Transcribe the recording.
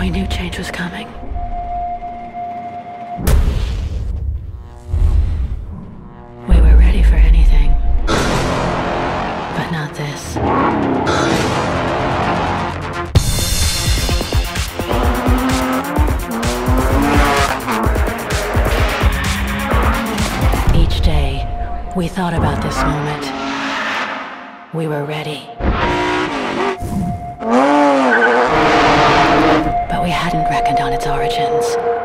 We knew change was coming. We were ready for anything, but not this. Each day, We thought about this moment. We were ready. Reckoned on its origins.